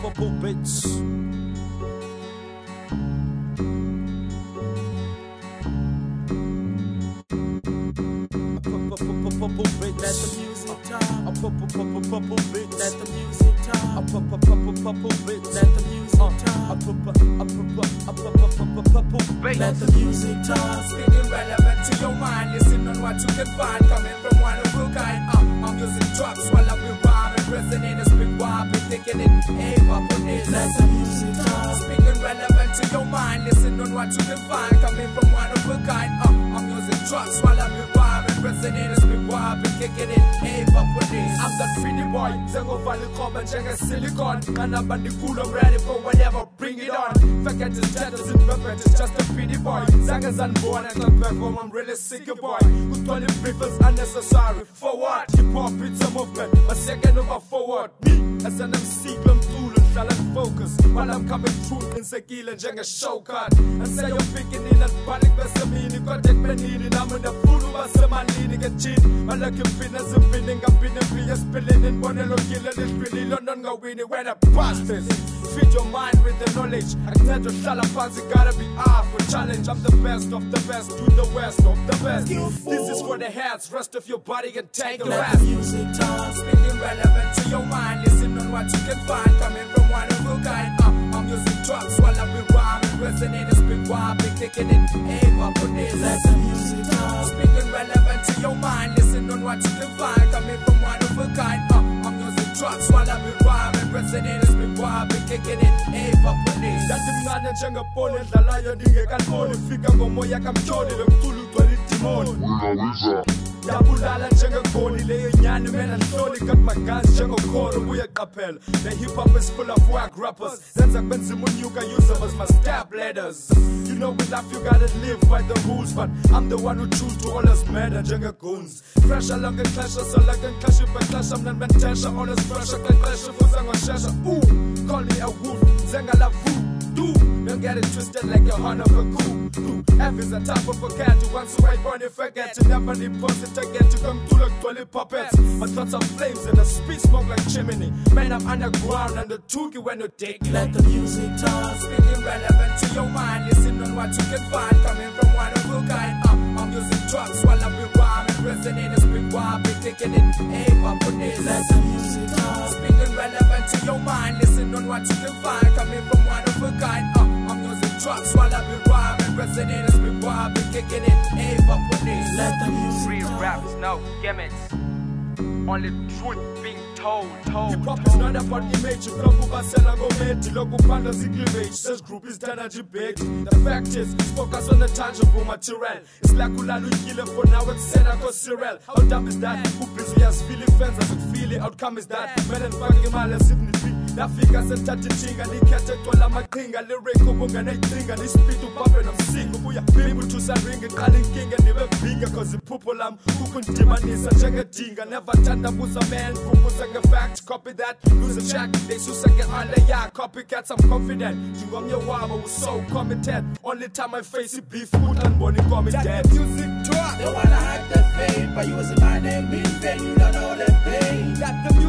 purple beats. Find coming from one of a kind. Uh, my music drops while I be rhyming, resonating, be it. Aim up on this. Let the music talk. Speaking relevant to your mind, listen on what you can find coming from one of a kind. Uh, my music drops while I be rhyming, resonating, spit while I be kicking it. I'm that pretty boy, Zengo Valley Common, Jenga Silicon, and I'm on the cool, I'm ready for whatever, bring it on. Forget the status in perfect, it's just a pretty boy. Unborn, I can perform, I'm really sick boy. Who told him brief is unnecessary? For what? Hip hop, it's a movement, a second over forward. Me, as an MC, I'm through and shall focus. While I'm coming through in Sekila, Jenga showcard. And say you're picking in Bessamini, contact Benini, I'm in the food, Basamalini, get cheap. I like him, Pinas, and Pinning, I'm pinning, be spilling in one and killing it, really London, go winning, where the bastards. Feed your mind with the knowledge. I can't just shut up, fancy, gotta be off for challenge. I'm the best of the best, to the west of the best. This is for the heads, rest of your body can take a rest. the music talk. Speaking relevant to your mind, listen on what you can find coming what you find coming from one of a kind. Uh, my music drops while I be rhyming, resonating, speak while I be kicking it. On this. Yathi mncane njengeponi edlalayo ndingekaliboni fika ngomoya kamtyholi lo mculo ugcwele idimoni yabulala njengegoli leyo nyani mena nhloli kakumagazi njengokhoro buye qaphela the hip hop is full of whack rappers zenza kubenzima unyuka users my step ladders you know with life you gotta live by the rules but i'm the one who choose to always matter njengegoons fresh along ngexesha solake ngixesha ibhexesha mna ndibentesha always fresh xexesha fuza ngoshesha ooh call me a wolf zengalavu do Don't get it twisted like your horn of a cool. cool. F is a type of a cat who wants to write born you forget. You never need post it again to come to like 20 puppets. My thoughts are flames and the speed smoke like chimney. Man, I'm underground and the tookie when you take. Let the music talk. Speaking relevant to your mind, listen on what you can find coming from one of a kind. Uh, my music drops while I be rhyming, resonating, speak while I be kicking it. Aim up on this. Let the music mind, listen on what you can find coming from one of a kind. Uh, my music drops while I be rhyming, resonating, speak while I be kicking it. Up on. Let the music Real raps, no gimmicks. Only truth being told, told. Hip hop is not about image, you flop ubasela ngomedi lokupanda zicleavage says group is done at big The fact is, it's focus on the tangible material It's like ulala uyile for now it's sena ko Cyril How dumb is that? Who busy uyazifeel fans as ukufeel outcome is that Man and fuck imali as if nifi Nafika sentatha ijinga nikhethe gcwala amaqhinga lyric ubunganayidinga nispeed ubambe nomsinga ubuya bimbi uthusa ring iqala inkinga nibe bhinga cause iphupho lam kukundimanisa njengedinga. Never tandabuza man vubuza ngefact copy that lose a check beyisusa nge-ale ya copycats i'm confident. Njengomnye wabo was-so committed. Only time i face ibeef uthi andibona inkomo dead. music talk. They wanna hide the fame, but using my name in vain, you don't know the pain. let the